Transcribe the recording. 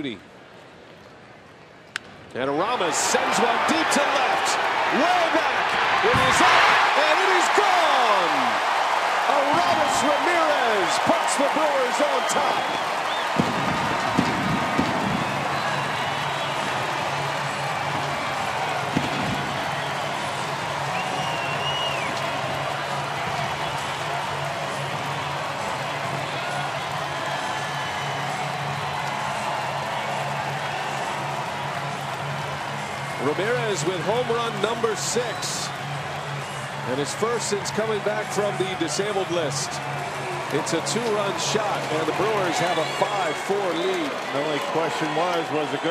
And Aramis sends one deep to left. Way back. It is up and it is gone. Aramis Ramirez puts the Brewers on top. Ramirez with home run number six. And his first since coming back from the disabled list. It's a two-run shot, and the Brewers have a 5-4 lead. The only question was, was it going